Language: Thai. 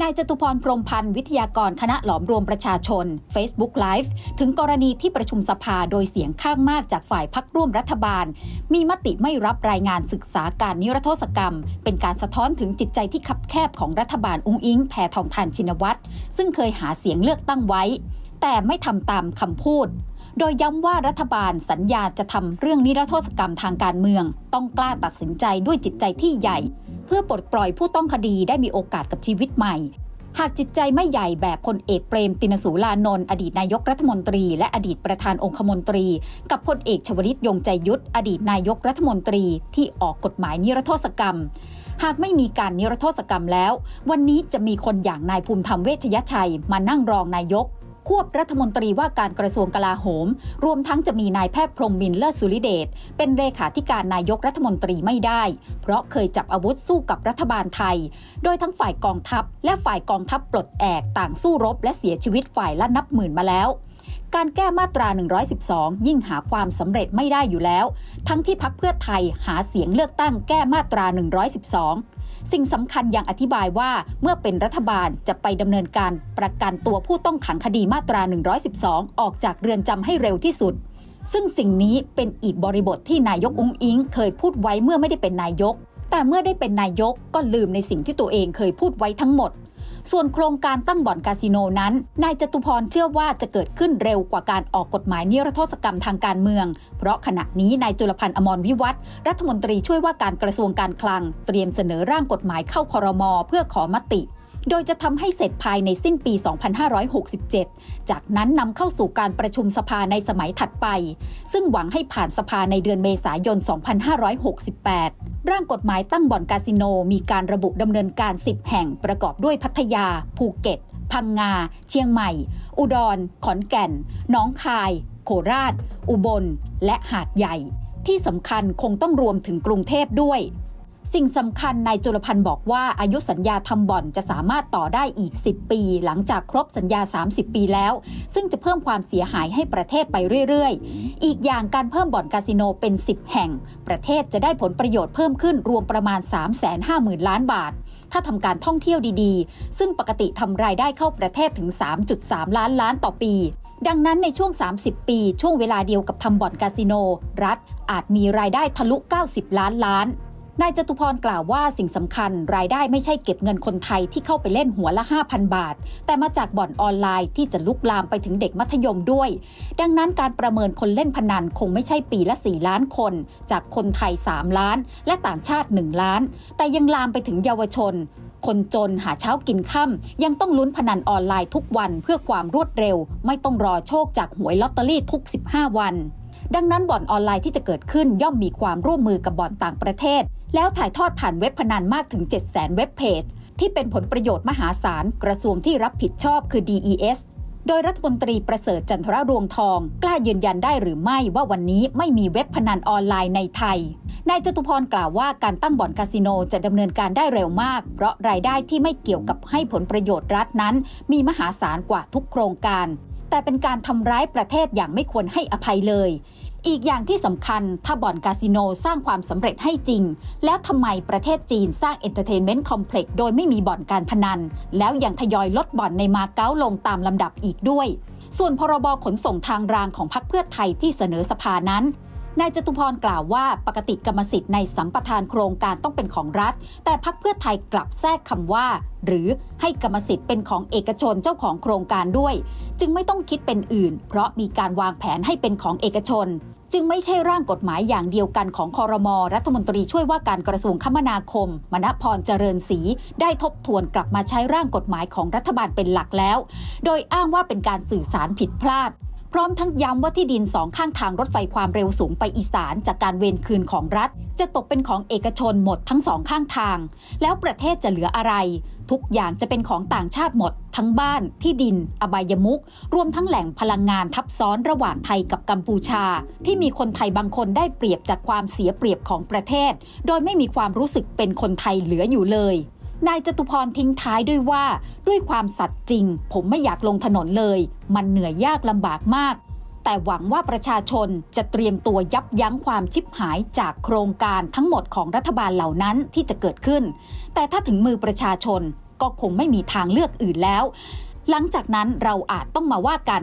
นายจตุพรพรมพันธ์วิทยากรคณะหลอมรวมประชาชน Facebook Live ถึงกรณีที่ประชุมสภาโดยเสียงข้างมากจากฝ่ายพักร่วมรัฐบาล มีมติไม่รับรายงานศึกษาการนิรโทษกรรม เป็นการสะท้อนถึงจิตใจที่คับแคบของรัฐบาลอุ้งอิงแพทองทานชินวัตรซึ่งเคยหาเสียงเลือกตั้งไว้ แต่ไม่ทำตามคำพูด โดยย้ำว่ารัฐบาลสัญญาจะทำเรื่องนิรโทษกรรมทางการเมือง ต้องกล้าตัดสินใจด้วยจิตใจที่ใหญ่ พื่อปลดปล่อยผู้ต้องคดีได้มีโอกาสกับชีวิตใหม่ หากจิตใจไม่ใหญ่แบบพลเอกเปรมตินสูลานนท์อดีตนายกรัฐมนตรี และอดีตประธานองคมนตรี กับพลเอกชวลิตยงใจยุทธอดีตนายกรัฐมนตรีที่ออกกฎหมายนิรโทษกรรมหากไม่มีการนิรโทษกรรมแล้ว วันนี้จะมีคนอย่างนายภูมิธรรมเวชยชัย มานั่งรองนายก ควบรัฐมนตรีว่าการกระทรวงกลาโหม รวมทั้งจะมีนายแพทย์พรมมินเลิศสุริเดชเป็นเลขาธิการนายกรัฐมนตรีไม่ได้ เพราะเคยจับอาวุธสู้กับรัฐบาลไทย โดยทั้งฝ่ายกองทัพ และฝ่ายกองทัพปลดแอกต่างสู้รบ และเสียชีวิตฝ่ายละนับหมื่นมาแล้วการแก้มาตรา 112 ยิ่งหาความสำเร็จไม่ได้อยู่แล้ว ทั้งที่พักเพื่อไทยหาเสียงเลือกตั้งแก้มาตรา 112 สิ่งสำคัญยังอธิบายว่าเมื่อเป็นรัฐบาลจะไปดำเนินการประกันตัวผู้ต้องขังคดีมาตรา 112 ออกจากเรือนจำให้เร็วที่สุด ซึ่งสิ่งนี้เป็นอีกบริบทที่นายกอุ้งอิง เคยพูดไว้เมื่อไม่ได้เป็นนายก แต่เมื่อได้เป็นนายกก็ลืมในสิ่งที่ตัวเองเคยพูดไว้ทั้งหมด ส่วนโครงการตั้งบ่อนคาสิโนนั้น นายจตุพรเชื่อว่าจะเกิดขึ้นเร็วกว่าการออกกฎหมายนิรโทษกรรมทางการเมือง เพราะขณะนี้นายจุลพันธ์อมรวิวัฒรัฐมนตรีช่วยว่าการกระทรวงการคลัง เตรียมเสนอร่างกฎหมายเข้าคอรมอเพื่อขอมติ โดยจะทำให้เสร็จภายในสิ้นปี 2567 จากนั้นนำเข้าสู่การประชุมสภาในสมัยถัดไป ซึ่งหวังให้ผ่านสภาในเดือนเมษายน 2568 ร่างกฎหมายตั้งบ่อนคาสิโน มีการระบุดำเนินการ 10 แห่งประกอบด้วยพัทยา ภูเก็ต พังงา เชียงใหม่ อุดร ขอนแก่น น้องคาย โคราช อุบล และหาดใหญ่ ที่สำคัญคงต้องรวมถึงกรุงเทพด้วย สิ่งสำคัญนายจุลพันธ์บอกว่าอายุสัญญาทำบ่อนจะสามารถต่อได้อีก 10 ปี หลังจากครบสัญญา 30 ปีแล้ว ซึ่งจะเพิ่มความเสียหายให้ประเทศไปเรื่อยๆ อีกอย่างการเพิ่มบ่อนคาสิโนเป็น 10 แห่ง ประเทศจะได้ผลประโยชน์เพิ่มขึ้นรวมประมาณ 350,000 ล้านบาท ถ้าทำการท่องเที่ยวดีๆ ซึ่งปกติทำรายได้เข้าประเทศถึง 3.3 ล้านล้านต่อปีดังนั้นในช่วง 30 ปี ช่วงเวลาเดียวกับทำบ่อนคาสิโน รัฐอาจมีรายได้ทะลุ 90 ล้านล้าน นายจตุพรกล่าวว่าสิ่งสำคัญรายได้ไม่ใช่เก็บเงินคนไทยที่เข้าไปเล่นหัวละ 5,000 บาท แต่มาจากบ่อนออนไลน์ที่จะลุกลามไปถึงเด็กมัธยมด้วย ดังนั้นการประเมินคนเล่นพนันคงไม่ใช่ปีละ 4 ล้านคน จากคนไทย 3 ล้าน และต่างชาติ 1 ล้าน แต่ยังลามไปถึงเยาวชน คนจนหาเช้ากินค่ำยังต้องลุ้นพนันออนไลน์ทุกวันเพื่อความรวดเร็ว ไม่ต้องรอโชคจากหวยลอตเตอรี่ทุก 15 วัน ดังนั้นบ่อนออนไลน์ที่จะเกิดขึ้นย่อมมีความร่วมมือกับบ่อนต่างประเทศ แล้วถ่ายทอดผ่านเว็บพนันมากถึง7 0 0 0 0 0เว็บเพจ ที่เป็นผลประโยชน์มหาศาลกระทรวงที่รับผิดชอบคือ DES โดยรัฐมนตรีประเสริฐจันทรรวงทอง กล้ายืนยันได้หรือไม่ว่าวันนี้ไม่มีเว็บพนันออนไลน์ในไทย นายจตุพรกล่าวว่าการตั้งบ่อนคาสิโนจะดำเนินการได้เร็วมาก เพราะรายได้ที่ไม่เกี่ยวกับให้ผลประโยชน์รัฐนั้น มีมหาศาลกว่าทุกโครงการ แต่เป็นการทำร้ายประเทศอย่างไม่ควรให้อภัยเลย อีกอย่างที่สำคัญถ้าบ่อนคาสิโนสร้างความสำเร็จให้จริง แล้วทำไมประเทศจีนสร้างเอนเตอร์เทนเมนต์คอมเพล็กซ์โดยไม่มีบ่อนการพนัน แล้วยังทยอยลดบ่อนในมาเก๊าลงตามลำดับอีกด้วย ส่วนพรบขนส่งทางรางของพรรคเพื่อไทยที่เสนอสภานั้น นายจตุพรกล่าวว่าปกติกรรมสิทธิ์ในสัมปทานโครงการต้องเป็นของรัฐ แต่พักเพื่อไทยกลับแทรกคำว่า หรือให้กรรมสิทธิ์เป็นของเอกชนเจ้าของโครงการด้วย จึงไม่ต้องคิดเป็นอื่น เพราะมีการวางแผนให้เป็นของเอกชน จึงไม่ใช่ร่างกฎหมายอย่างเดียวกันของคอรมอรัฐมนตรีช่วยว่าการกระทรวงคมนาคม มณพรเจริญศรีได้ทบทวนกลับมาใช้ร่างกฎหมายของรัฐบาลเป็นหลักแล้ว โดยอ้างว่าเป็นการสื่อสารผิดพลาด พร้อมทั้งย้ำว่าที่ดินสองข้างทางรถไฟความเร็วสูงไปอีสานจากการเวรคืนของรัฐ จะตกเป็นของเอกชนหมดทั้งสองข้างทาง แล้วประเทศจะเหลืออะไร ทุกอย่างจะเป็นของต่างชาติหมด ทั้งบ้าน ที่ดิน อบายมุก รวมทั้งแหล่งพลังงานทับซ้อนระหว่างไทยกับกัมพูชา ที่มีคนไทยบางคนได้เปรียบจากความเสียเปรียบของประเทศ โดยไม่มีความรู้สึกเป็นคนไทยเหลืออยู่เลย นายจตุพรทิ้งท้ายด้วยว่า ด้วยความสัตย์จริง ผมไม่อยากลงถนนเลย มันเหนื่อยยากลำบากมาก แต่หวังว่าประชาชนจะเตรียมตัวยับยั้งความชิบหายจากโครงการทั้งหมดของรัฐบาลเหล่านั้นที่จะเกิดขึ้น แต่ถ้าถึงมือประชาชนก็คงไม่มีทางเลือกอื่นแล้ว หลังจากนั้นเราอาจต้องมาว่ากัน